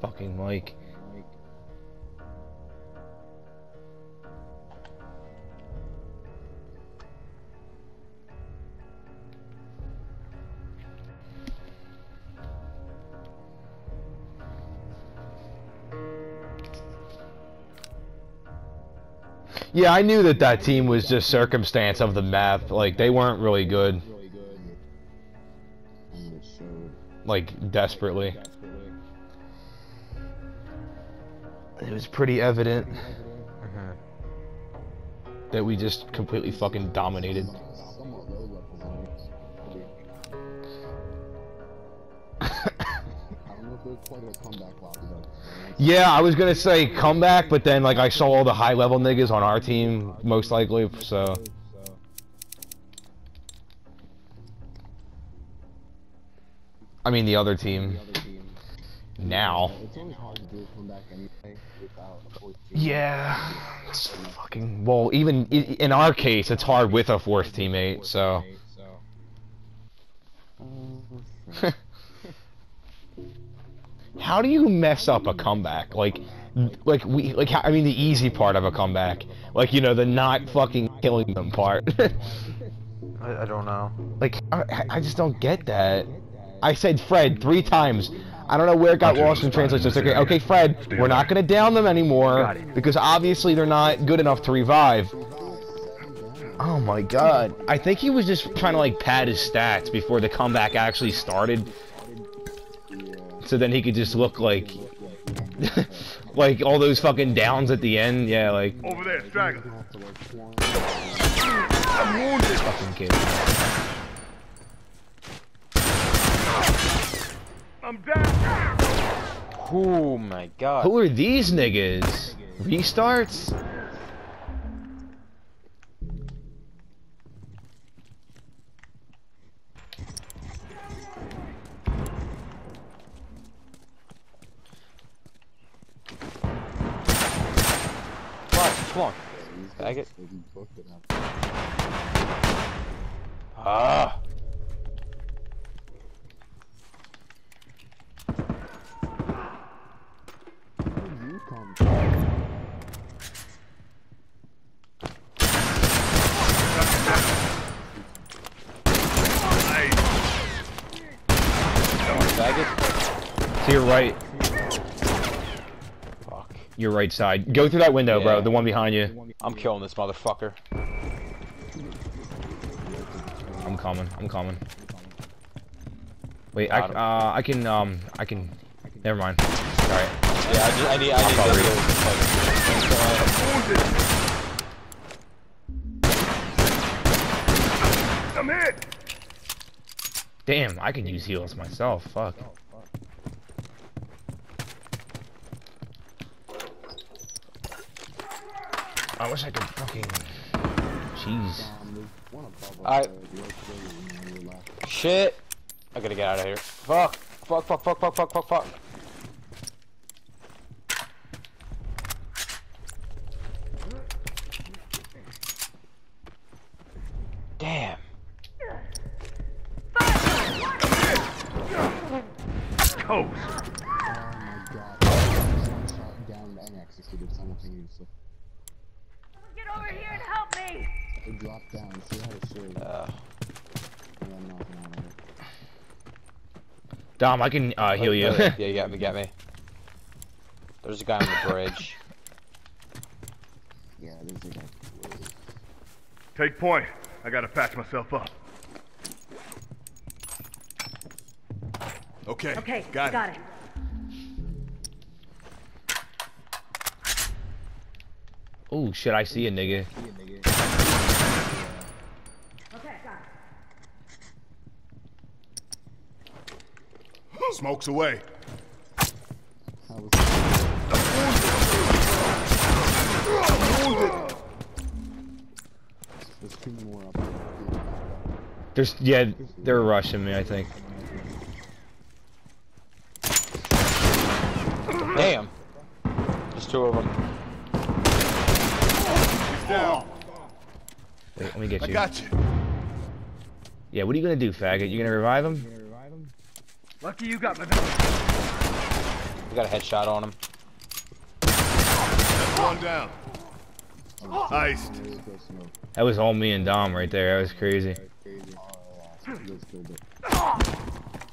fucking Mike. Yeah, I knew that that team was just circumstance of the map. Like, they weren't really good. And it showed. Like, desperately. It was pretty evident mm-hmm. that we just completely fucking dominated. Somewhat low levels I don't know if there's quite a comeback lobby though. Yeah, I was gonna say comeback, but then like I saw all the high level niggas on our team, most likely, so. I mean the other team. Now. It's always hard to do a comeback anyway without a fourth team. Yeah. It's fucking well, even in our case, it's hard with a fourth teammate, so. How do you mess up a comeback? Like, like we, like I mean, the easy part of a comeback, like you know, the not fucking killing them part. I, I don't know. like, I, I just don't get that. I said Fred three times. I don't know where it got lost in translation. It's okay, okay, Fred, we're not gonna down them anymore because obviously they're not good enough to revive. Oh my god. I think he was just trying to like pad his stats before the comeback actually started. So then he could just look like like all those fucking downs at the end. Yeah, like Over there, straggler. Have to like swarm. I'm wounded. fucking kid. I'm down. Oh my god. Who are these niggas? Restarts? Come on, come on. These Bag guys, it. they booked it up. Ah. Where did you come from? Hey, it. To your right. Fuck. Your right side. Go through that window, bro. The one behind you. I'm killing this motherfucker. I'm coming. I'm coming. Wait, I, him. uh, I can, um, I can. Never mind. All right. Yeah, I, just, I need, I need. I'm hit! Damn, I can use heals myself, fuck. Fuck. I wish I could fucking... Jeez. Alright. Shit! I gotta get out of here. Fuck! Fuck, fuck, fuck, fuck, fuck, fuck, fuck. Toast. Oh my god. Someone shot down and executed simultaneously. Get over here and help me! It dropped down. She had a shield. Uh, And I'm knocking out of it. Dom, I can uh, heal you. yeah, you got me. Got me. There's a guy on the bridge. Yeah, there's a guy. Take point. I gotta patch myself up. Okay. Okay, Got, got it. it. oh shit, I see a nigga. Okay. Smoke's away. How was There's two more up there. There's yeah, they're rushing me. I think. Damn. There's two of them. He's down. Wait, let me get you. I you. got you. Yeah, what are you gonna do, faggot? You gonna revive him? Lucky you got my back. We got a headshot on him. One down. Iced. Really close smoke. That was all me and Dom right there. That was crazy. Crazy. Oh,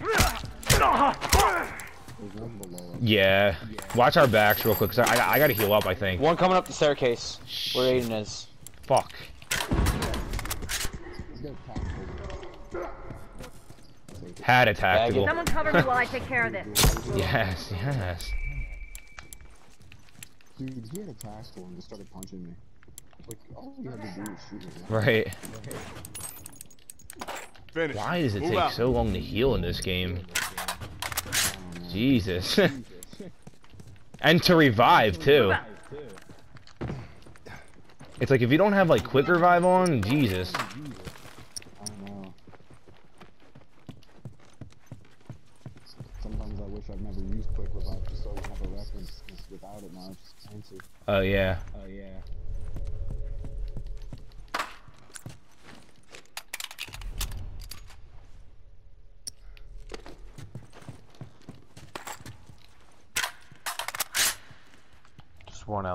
you guys killed it. There's one below us. Yeah. Watch our backs real quick, cause I, I, I gotta heal up, I think. One coming up the staircase. Where Aiden is. Fuck. He's got a tactical. Had a tactical. Someone cover me while I take care of this. Yes, yes. Dude, he had a tactical and just started punching me. Like, all you had to do was shoot me. Right. Finish. Why does it Move take out. so long to heal in this game? Jesus. and to revive, too. It's like if you don't have like quick revive on, Jesus. I don't know. Sometimes I wish I'd never used quick revive just so I would have a reference. 'cause without it now, it's just. Oh yeah. Oh yeah.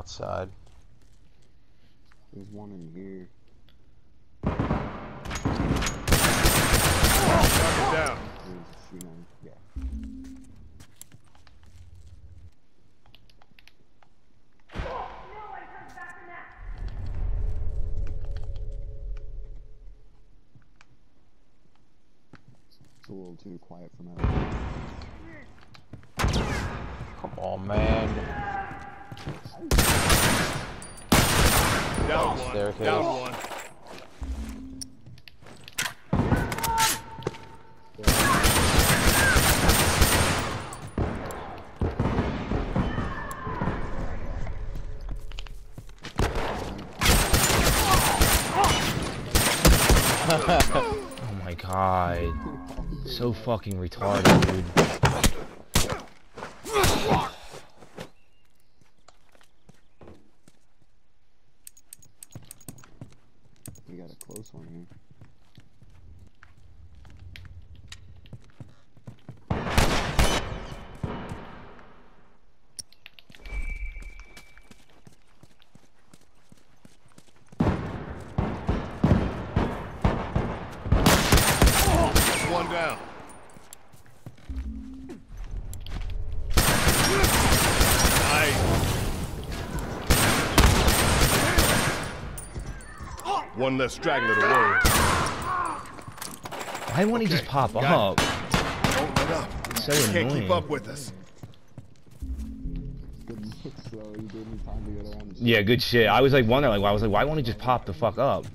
Outside. There's one in here. Target down. Yeah. It's a little too quiet for my Come on, man. Down one. Staircase. Down one. Oh my god. So fucking retarded, dude. We got a close one here. One down. Nice. One less straggler to worry. Why won't he just pop up? Don't let up. So Can't annoying. keep up with us. Good look, so you gave me time to get around. Yeah, good shit. I was like wondering, like, why I was like, why won't he just pop the fuck up?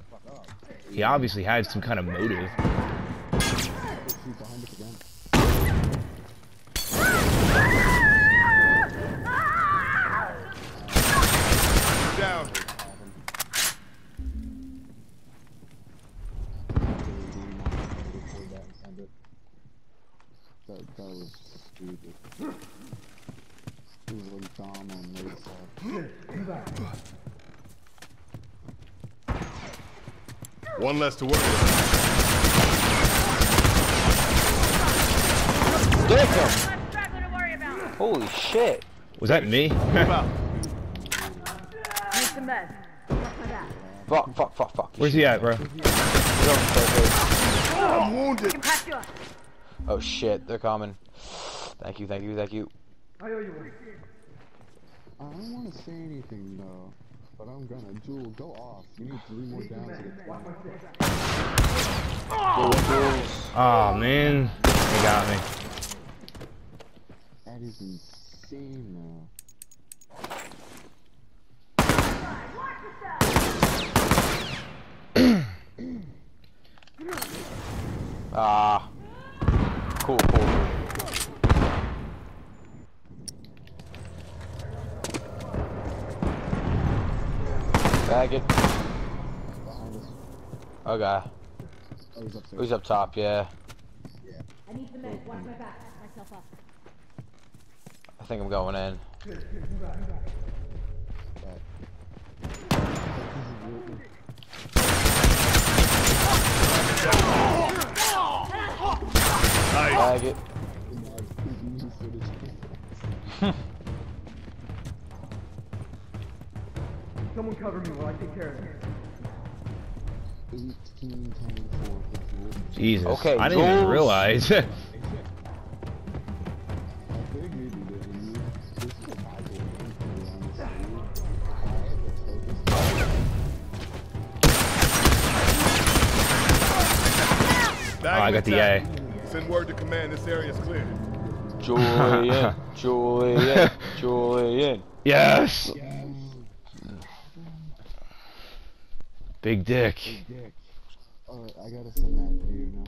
He obviously had some kind of motive. That, that was stupid. It was like Dom on Nate's side. One less to worry with. Dick him! Less straggler to worry about. Holy shit. Was that me? Move out. Need some meds. Watch my back. Fuck, fuck, fuck, fuck. Where's he at, bro? He's on the staircase. I'm wounded. Oh shit, they're coming. Thank you, thank you, thank you. I owe you? one. I don't want to say anything though, but I'm gonna. Jewel, go off. You need three more downs to get 20. Dual duels. Oh man, they got me. That is insane though. Ah. Cool, cool. Bag it. Behind us. Okay. Oh, he's upstairs. Who's up top? Yeah. I need some meds. Watch my back. Myself up. I think I'm going in. Nice. Bag it. Someone cover me while I take care of this. 18, 10, 4, 15. Jesus. Okay, I didn't even realize. I figured you didn't. This is a casual game, to be honest. oh, I got the A. Send word to command. This area is clear. Julian, Julian, Julian. Yes. Big dick. Alright, I gotta send that to you now.